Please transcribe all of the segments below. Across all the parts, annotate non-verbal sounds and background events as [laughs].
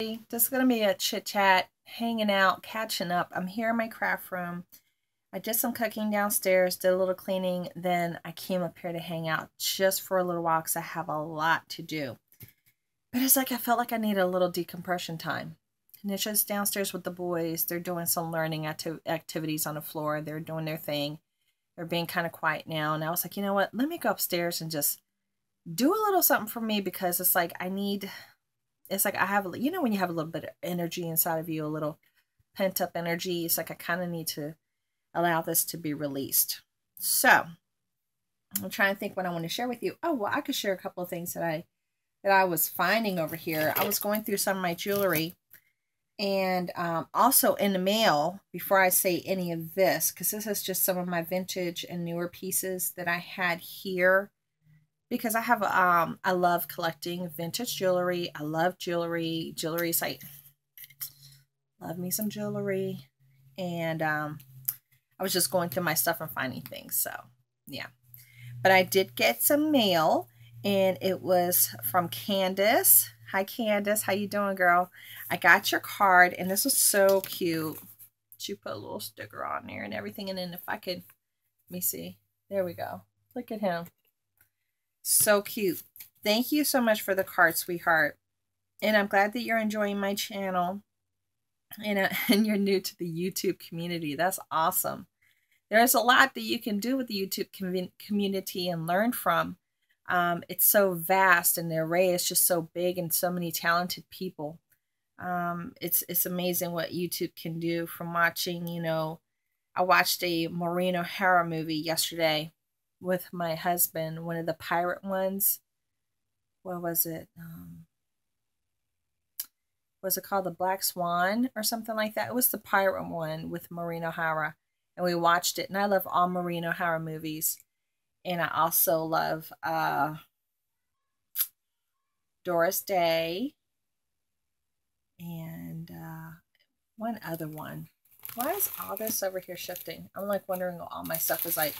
This is going to be a chit chat, hanging out, catching up. I'm here in my craft room. I did some cooking downstairs, did a little cleaning, then I came up here to hang out just for a little while because I have a lot to do. But it's like I felt like I needed a little decompression time. Nisha's downstairs with the boys. They're doing some learning acti activities on the floor. They're doing their thing. They're being kind of quiet now. And I was like, you know what? Let me go upstairs and just do a little something for me because it's like I need, it's like I have, you know, when you have a little bit of energy inside of you, a little pent up energy, it's like I kind of need to allow this to be released. So I'm trying to think what I want to share with you. Oh, well, I could share a couple of things that I that I was finding over here. I was going through some of my jewelry and um, also in the mail before I say any of this because this is just some of my vintage and newer pieces that I had here because I have um I love collecting vintage jewelry. I love jewelry. Jewelry is like love me some jewelry and um I was just going through my stuff and finding things. So, yeah. But I did get some mail and it was from Candace. Hi Candace, how you doing, girl? I got your card and this was so cute. She put a little sticker on there and everything. And then if I could, let me see. There we go. Look at him. So cute. Thank you so much for the card, sweetheart. And I'm glad that you're enjoying my channel and, uh, [laughs] and you're new to the YouTube community. That's awesome. There's a lot that you can do with the YouTube com community and learn from. Um, it's so vast and the array is just so big and so many talented people. Um, it's it's amazing what YouTube can do from watching, you know, I watched a Maureen O'Hara movie yesterday with my husband, one of the pirate ones. What was it? Um, was it called The Black Swan or something like that? It was the pirate one with Maureen O'Hara. And we watched it. And I love all Maureen O'Hara movies. And I also love uh, Doris Day and uh, one other one. Why is all this over here shifting? I'm like wondering all my stuff is like,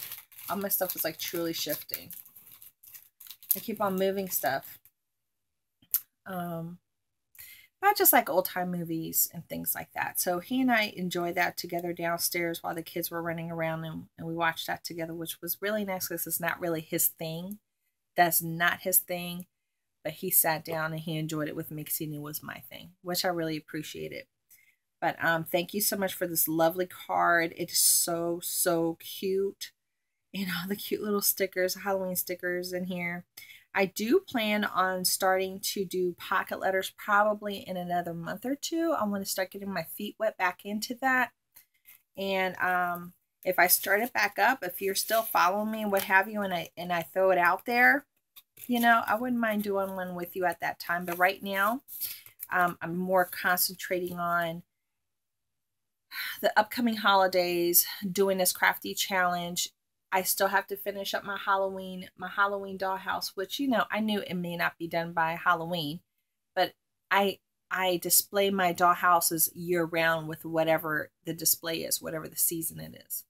all my stuff is like truly shifting. I keep on moving stuff. Um, I just like old time movies and things like that. So he and I enjoyed that together downstairs while the kids were running around and, and we watched that together, which was really nice because it's not really his thing. That's not his thing but he sat down and he enjoyed it with me because he knew it was my thing, which I really appreciated. But um, thank you so much for this lovely card. It is so, so cute. And all the cute little stickers, Halloween stickers in here. I do plan on starting to do pocket letters probably in another month or two. I'm going to start getting my feet wet back into that. And um, if I start it back up, if you're still following me, and what have you, and I and I throw it out there, you know, I wouldn't mind doing one with you at that time. But right now, um, I'm more concentrating on the upcoming holidays, doing this crafty challenge. I still have to finish up my Halloween, my Halloween dollhouse, which, you know, I knew it may not be done by Halloween, but I, I display my dollhouses year round with whatever the display is, whatever the season it is.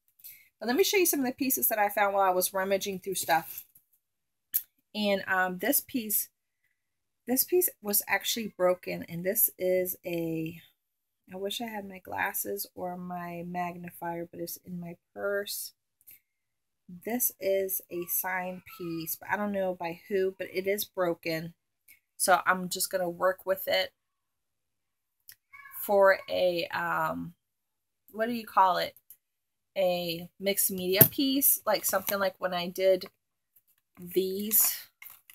But let me show you some of the pieces that I found while I was rummaging through stuff. And um, this piece, this piece was actually broken. And this is a, I wish I had my glasses or my magnifier, but it's in my purse. This is a signed piece, but I don't know by who, but it is broken. So I'm just going to work with it for a, um, what do you call it? A mixed media piece, like something like when I did these.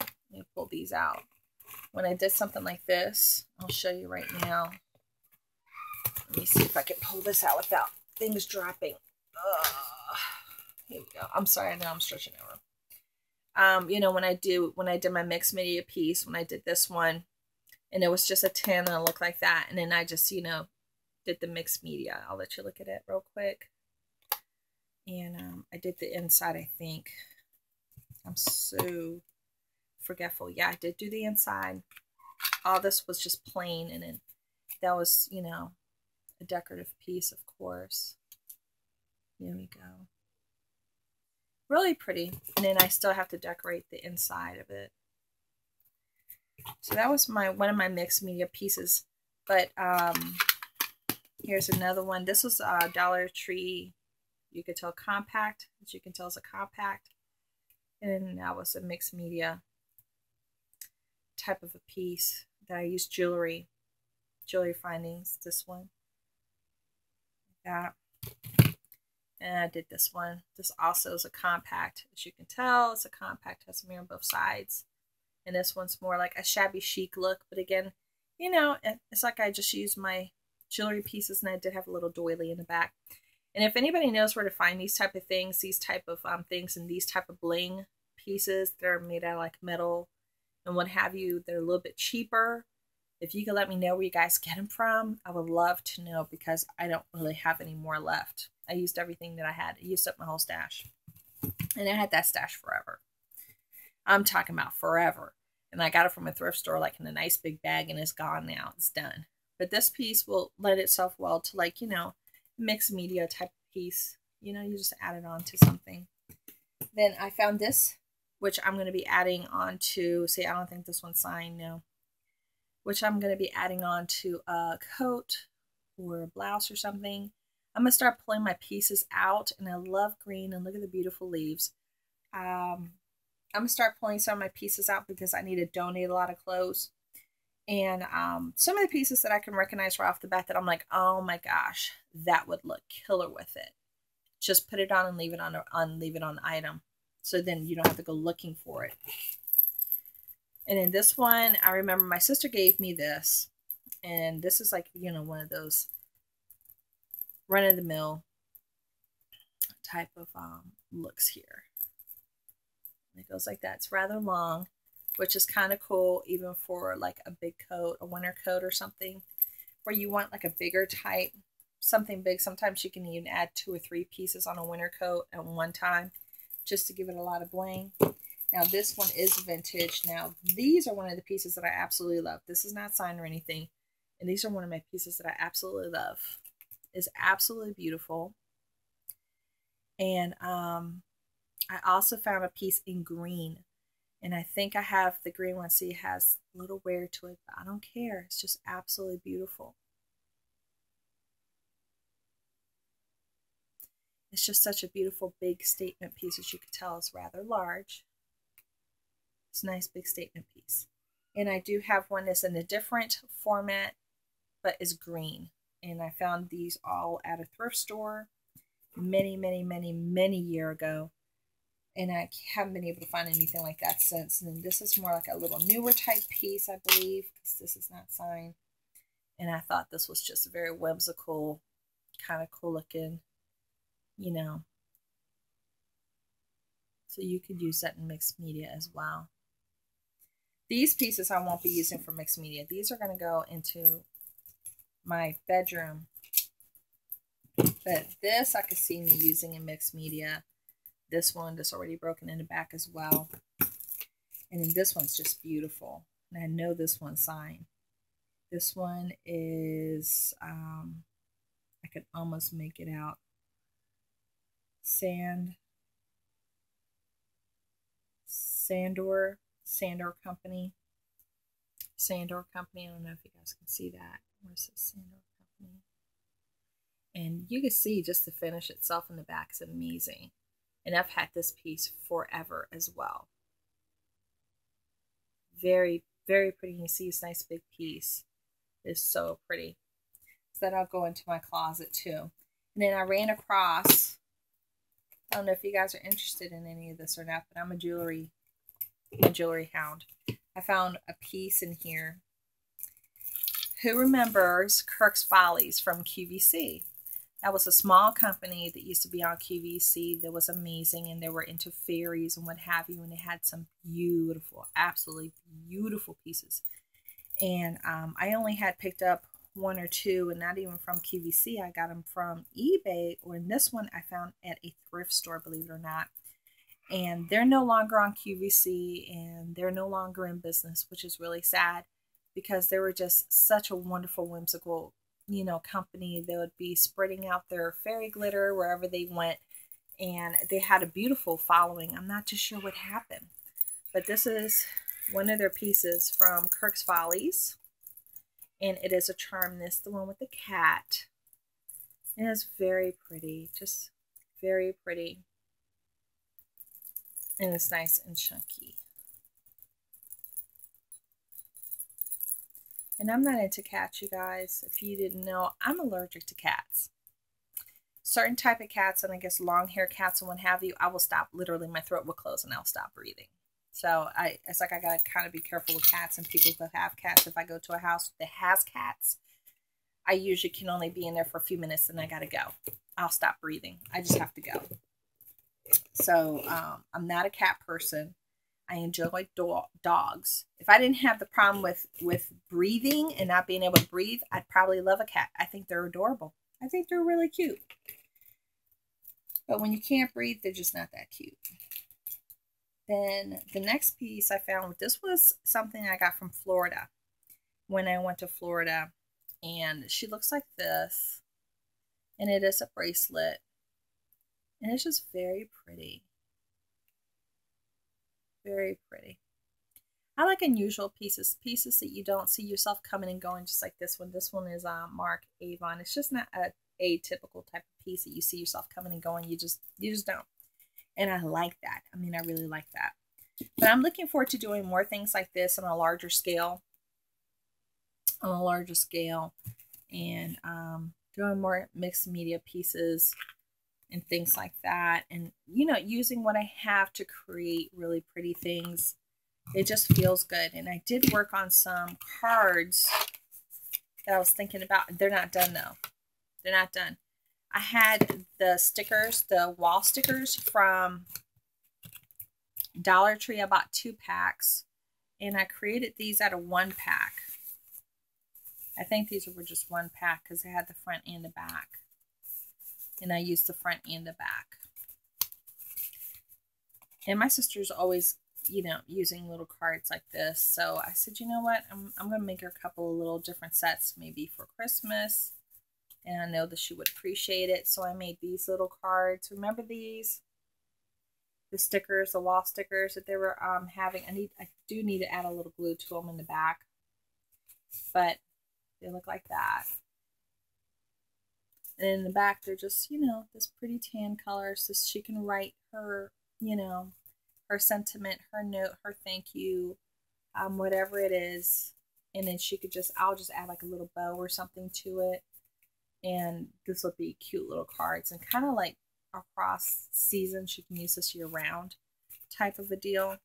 Let me pull these out. When I did something like this, I'll show you right now. Let me see if I can pull this out without things dropping. Ugh. Here we go. I'm sorry, I know I'm stretching over. Um, you know, when I do, when I did my mixed media piece, when I did this one, and it was just a tin and it looked like that. And then I just, you know, did the mixed media. I'll let you look at it real quick. And um, I did the inside, I think. I'm so forgetful. Yeah, I did do the inside. All this was just plain, and then that was, you know, a decorative piece, of course. Here we go. Really pretty. And then I still have to decorate the inside of it. So that was my one of my mixed media pieces. But um, here's another one. This was a Dollar Tree, you could tell compact. As you can tell, it's a compact. And that was a mixed media type of a piece that I used jewelry, jewelry findings, this one. That. And I did this one. This also is a compact. As you can tell, it's a compact, has a mirror on both sides. And this one's more like a shabby chic look. But again, you know, it's like I just used my jewelry pieces and I did have a little doily in the back. And if anybody knows where to find these type of things, these type of um, things and these type of bling pieces that are made out of like metal and what have you, they're a little bit cheaper. If you could let me know where you guys get them from, I would love to know because I don't really have any more left. I used everything that I had. I used up my whole stash. And I had that stash forever. I'm talking about forever. And I got it from a thrift store, like in a nice big bag, and it's gone now. It's done. But this piece will lend itself well to, like, you know, mixed media type piece. You know, you just add it on to something. Then I found this, which I'm going to be adding on to, see, I don't think this one's signed, no. Which I'm going to be adding on to a coat or a blouse or something. I'm going to start pulling my pieces out, and I love green, and look at the beautiful leaves. Um, I'm going to start pulling some of my pieces out because I need to donate a lot of clothes. And um, some of the pieces that I can recognize right off the bat that I'm like, oh my gosh, that would look killer with it. Just put it on and leave it on, on leave it on item. So then you don't have to go looking for it. And in this one, I remember my sister gave me this. And this is like, you know, one of those run of the mill type of um, looks here. It goes like that. It's rather long, which is kind of cool even for like a big coat, a winter coat or something where you want like a bigger type, something big. Sometimes you can even add two or three pieces on a winter coat at one time just to give it a lot of bling. Now this one is vintage. Now these are one of the pieces that I absolutely love. This is not signed or anything. And these are one of my pieces that I absolutely love is absolutely beautiful. And um, I also found a piece in green. And I think I have the green one. See, it has a little wear to it, but I don't care. It's just absolutely beautiful. It's just such a beautiful big statement piece, as you could tell, it's rather large. It's a nice big statement piece. And I do have one that's in a different format, but is green and I found these all at a thrift store many, many, many, many year ago. And I haven't been able to find anything like that since. And this is more like a little newer type piece, I believe, because this is not signed. And I thought this was just a very whimsical, kind of cool looking, you know. So you could use that in mixed media as well. These pieces I won't be using for mixed media. These are going to go into my bedroom. But this I could see me using in mixed media. This one that's already broken in the back as well. And then this one's just beautiful. And I know this one's signed. This one is, um, I could almost make it out. Sand, Sandor, Sandor Company. Sandor Company. I don't know if you guys can see that. Where's the Sandor Company? And you can see just the finish itself in the back is amazing. And I've had this piece forever as well. Very, very pretty. You see this nice big piece. It's so pretty. So that I'll go into my closet too. And then I ran across, I don't know if you guys are interested in any of this or not, but I'm a jewelry, a jewelry hound. I found a piece in here who remembers Kirk's Follies from QVC? That was a small company that used to be on QVC that was amazing and they were into fairies and what have you. And they had some beautiful, absolutely beautiful pieces. And um, I only had picked up one or two and not even from QVC. I got them from eBay or in this one I found at a thrift store, believe it or not. And they're no longer on QVC and they're no longer in business, which is really sad because they were just such a wonderful, whimsical, you know, company. They would be spreading out their fairy glitter wherever they went, and they had a beautiful following. I'm not too sure what happened, but this is one of their pieces from Kirk's Follies. And it is a charm. This the one with the cat. It is very pretty. Just very pretty. And it's nice and chunky. And I'm not into cats, you guys. If you didn't know, I'm allergic to cats. Certain type of cats, and I guess long hair cats and what have you, I will stop. Literally, my throat will close and I'll stop breathing. So I, it's like I gotta kind of be careful with cats and people who have cats. If I go to a house that has cats, I usually can only be in there for a few minutes and I gotta go. I'll stop breathing. I just have to go. So um, I'm not a cat person. I enjoy do- dogs. If I didn't have the problem with with breathing and not being able to breathe, I'd probably love a cat. I think they're adorable. I think they're really cute. But when you can't breathe, they're just not that cute. Then the next piece I found, this was something I got from Florida when I went to Florida. And she looks like this. And it is a bracelet. And it's just very pretty. Very pretty. I like unusual pieces, pieces that you don't see yourself coming and going, just like this one. This one is uh, Marc Avon. It's just not a atypical type of piece that you see yourself coming and going. You just, you just don't. And I like that. I mean, I really like that. But I'm looking forward to doing more things like this on a larger scale. On a larger scale. And um, doing more mixed media pieces and things like that. And, you know, using what I have to create really pretty things. It just feels good. And I did work on some cards that I was thinking about. They're not done, though. They're not done. I had the stickers, the wall stickers from Dollar Tree. I bought two packs. And I created these out of one pack. I think these were just one pack because they had the front and the back and I use the front and the back. And my sister's always, you know, using little cards like this. So I said, you know what? I'm, I'm going to make her a couple of little different sets maybe for Christmas. And I know that she would appreciate it. So I made these little cards. Remember these? The stickers, the wall stickers that they were um, having. I need, I do need to add a little glue to them in the back. But they look like that. And in the back, they're just, you know, this pretty tan color so she can write her, you know, her sentiment, her note, her thank you, um, whatever it is. And then she could just, I'll just add like a little bow or something to it. And this will be cute little cards and kind of like across season. She can use this year round type of a deal.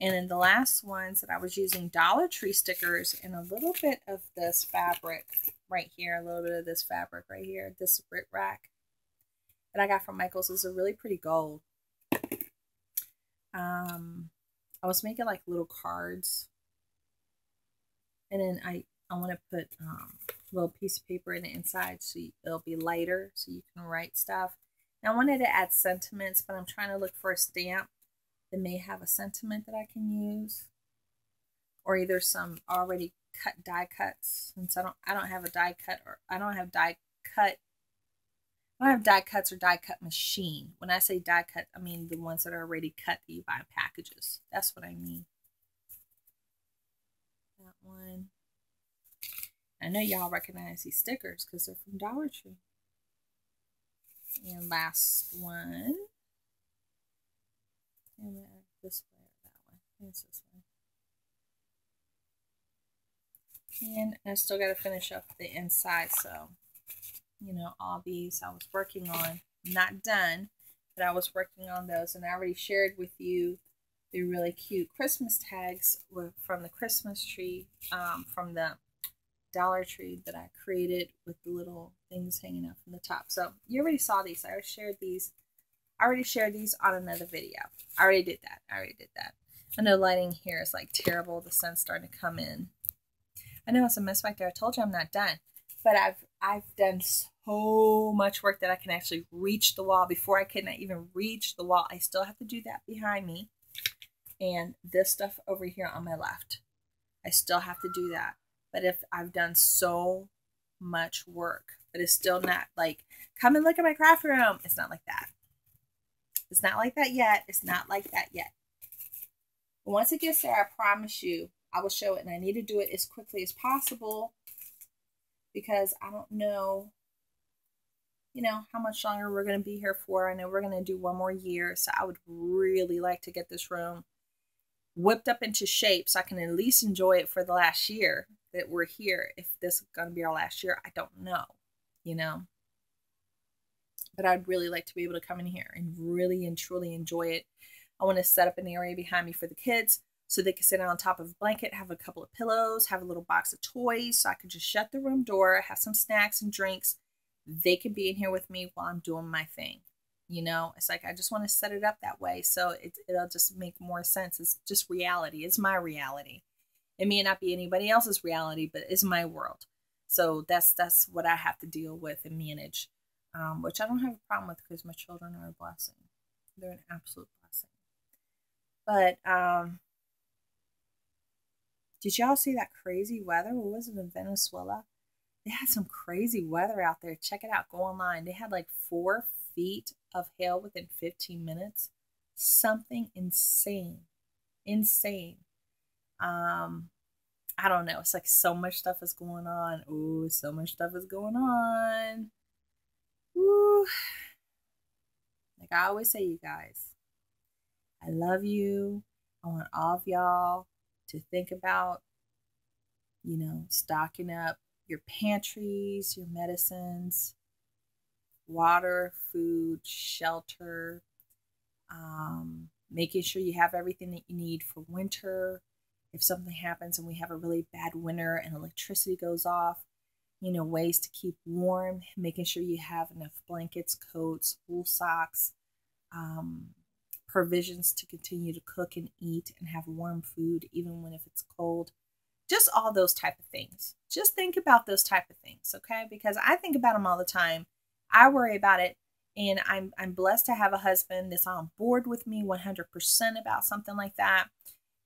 And then the last ones that I was using Dollar Tree stickers and a little bit of this fabric right here, a little bit of this fabric right here, this Ric Rac that I got from Michaels is a really pretty gold. Um, I was making like little cards. And then I, I want to put um, a little piece of paper in the inside so you, it'll be lighter so you can write stuff. Now I wanted to add sentiments, but I'm trying to look for a stamp that may have a sentiment that I can use or either some already cut die cuts since I don't I don't have a die cut or I don't have die cut I don't have die cuts or die cut machine. When I say die cut, I mean the ones that are already cut that you buy in packages. That's what I mean. That one. I know y'all recognize these stickers because they're from Dollar Tree. And last one. And this way or that think it's this way. And I still got to finish up the inside. So, you know, all these I was working on. Not done, but I was working on those. And I already shared with you the really cute Christmas tags from the Christmas tree, um, from the Dollar Tree that I created with the little things hanging out from the top. So you already saw these. I already shared these I already shared these on another video. I already did that. I already did that. I know lighting here is like terrible. The sun's starting to come in. I know it's a mess back there. I told you I'm not done. But I've I've done so much work that I can actually reach the wall. Before I can not even reach the wall, I still have to do that behind me. And this stuff over here on my left. I still have to do that. But if I've done so much work, but it's still not like, come and look at my craft room. It's not like that. It's not like that yet. It's not like that yet. Once it gets there, I promise you, I will show it. And I need to do it as quickly as possible because I don't know, you know, how much longer we're going to be here for. I know we're going to do one more year. So I would really like to get this room whipped up into shape so I can at least enjoy it for the last year that we're here. If this is going to be our last year, I don't know, you know. But I'd really like to be able to come in here and really and truly enjoy it. I want to set up an area behind me for the kids so they can sit on top of a blanket, have a couple of pillows, have a little box of toys so I can just shut the room door, have some snacks and drinks. They can be in here with me while I'm doing my thing. You know, it's like I just want to set it up that way so it, it'll just make more sense. It's just reality. It's my reality. It may not be anybody else's reality, but it's my world. So that's that's what I have to deal with and manage, um, which I don't have a problem with because my children are a blessing. They're an absolute blessing. But um, did y'all see that crazy weather? What was it in Venezuela? They had some crazy weather out there. Check it out. Go online. They had like four feet of hail within 15 minutes. Something insane. Insane. Um, I don't know. It's like so much stuff is going on. Ooh, so much stuff is going on. Ooh. Like I always say, you guys, I love you. I want all of y'all to think about, you know, stocking up your pantries, your medicines, water, food, shelter, um, making sure you have everything that you need for winter. If something happens and we have a really bad winter and electricity goes off, you know, ways to keep warm, making sure you have enough blankets, coats, wool socks, um, provisions to continue to cook and eat and have warm food even when if it's cold just all those type of things just think about those type of things okay because i think about them all the time I worry about it and I'm I'm blessed to have a husband that's on board with me 100% about something like that.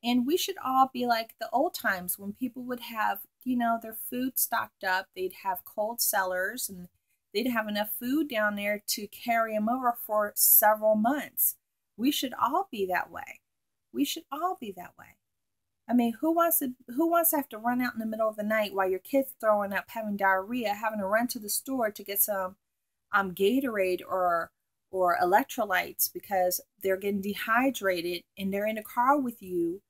And we should all be like the old times when people would have, you know, their food stocked up. They'd have cold cellars and they'd have enough food down there to carry them over for several months. We should all be that way. We should all be that way. I mean, who wants to who wants to have to run out in the middle of the night while your kid's throwing up, having diarrhea, having to run to the store to get some um, Gatorade or or electrolytes because they're getting dehydrated and they're in a car with you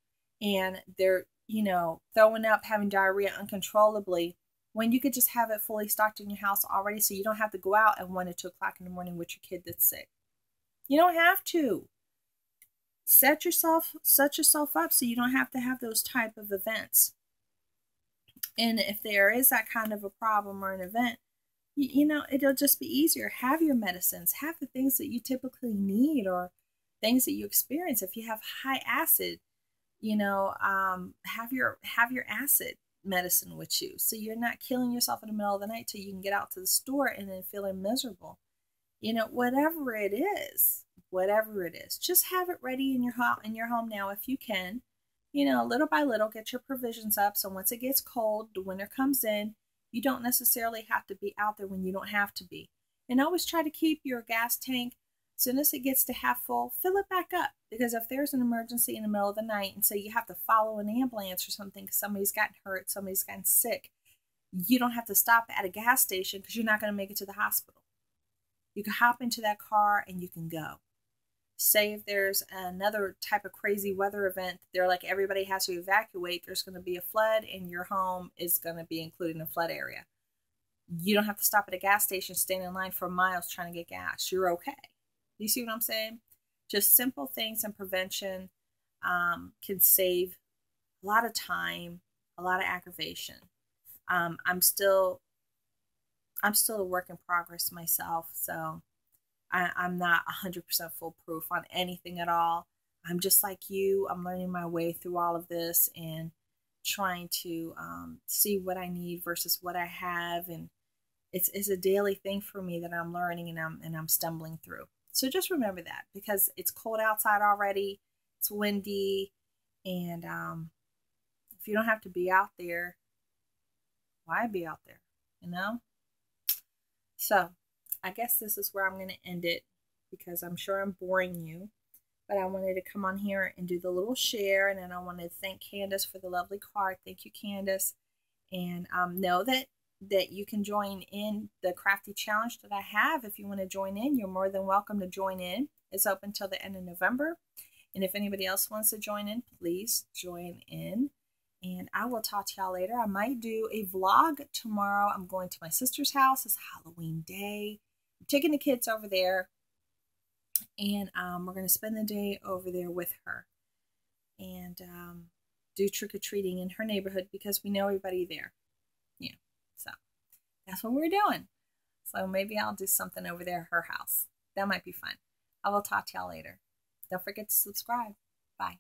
and they're you know throwing up having diarrhea uncontrollably when you could just have it fully stocked in your house already so you don't have to go out at one or two o'clock in the morning with your kid that's sick you don't have to set yourself set yourself up so you don't have to have those type of events and if there is that kind of a problem or an event you know, it'll just be easier. Have your medicines, have the things that you typically need or things that you experience. If you have high acid, you know, um, have your have your acid medicine with you, so you're not killing yourself in the middle of the night till you can get out to the store and then feeling miserable. You know, whatever it is, whatever it is, just have it ready in your home in your home now if you can. You know, little by little, get your provisions up. So once it gets cold, the winter comes in, you don't necessarily have to be out there when you don't have to be. And always try to keep your gas tank, as soon as it gets to half full, fill it back up. Because if there's an emergency in the middle of the night and say you have to follow an ambulance or something because somebody's gotten hurt, somebody's gotten sick, you don't have to stop at a gas station because you're not going to make it to the hospital. You can hop into that car and you can go say if there's another type of crazy weather event, they're like everybody has to evacuate, there's going to be a flood and your home is going to be included in a flood area. You don't have to stop at a gas station, stand in line for miles trying to get gas. You're okay. You see what I'm saying? Just simple things and prevention um, can save a lot of time, a lot of aggravation. Um, I'm still, I'm still a work in progress myself, so I, I'm not 100% foolproof on anything at all. I'm just like you. I'm learning my way through all of this and trying to um, see what I need versus what I have. And it's, it's a daily thing for me that I'm learning and I'm, and I'm stumbling through. So just remember that because it's cold outside already, it's windy, and um, if you don't have to be out there, why be out there? You know? So I guess this is where I'm going to end it because I'm sure I'm boring you. but I wanted to come on here and do the little share. And then I wanted to thank Candace for the lovely card. Thank you, Candace. And um, know that that you can join in the crafty challenge that I have. If you want to join in, you're more than welcome to join in. It's open till the end of November. And if anybody else wants to join in, please join in. And I will talk to y'all later. I might do a vlog tomorrow. I'm going to my sister's house. It's Halloween day. Taking the kids over there. And um, we're going to spend the day over there with her. And um, do trick-or-treating in her neighborhood because we know everybody there. Yeah. So that's what we're doing. So maybe I'll do something over there at her house. That might be fun. I will talk to y'all later. Don't forget to subscribe. Bye.